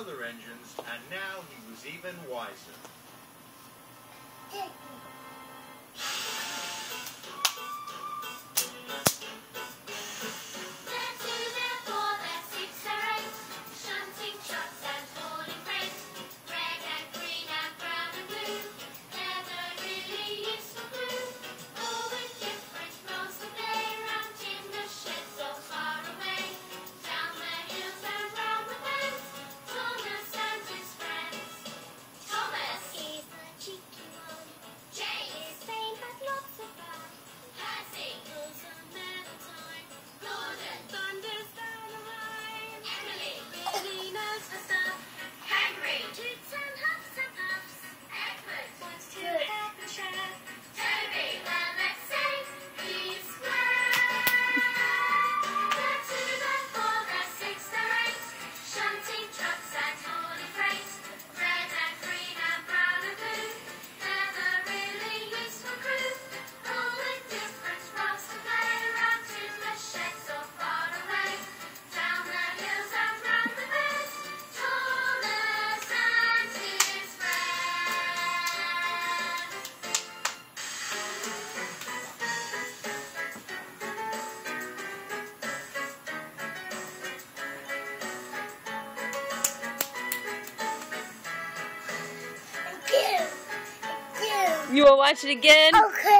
other engines, and now he was even wiser. You will watch it again? Okay.